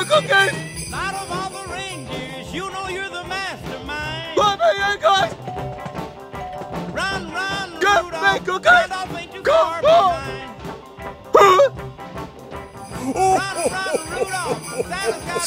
my cookies! Out of all the reindeers, you know you're the mastermind. Guys! Run, run, Get Rudolph. me ain't too Come far behind. Huh? Run, run, Rudolph! Santa's got